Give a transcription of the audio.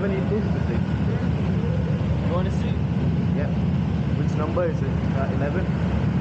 782 is missing. You want to see? Yeah. Which number is it? Uh, 11?